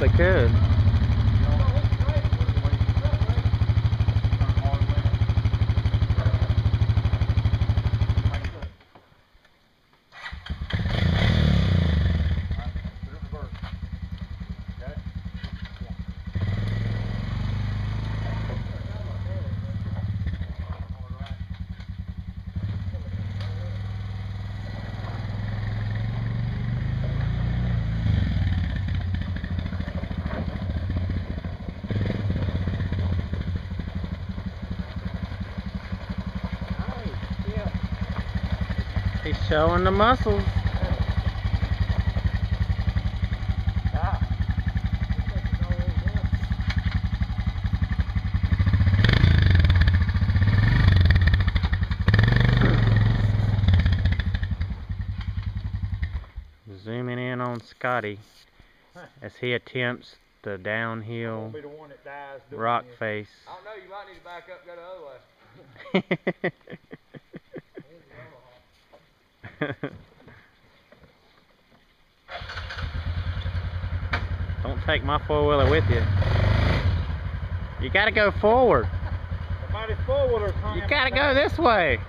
they could. He's showing the muscles. Zooming in on Scotty as he attempts the downhill Be the one that dies doing rock face. Don't take my four wheeler with you. You gotta go forward. Somebody's four-wheeler's hung You gotta go this way.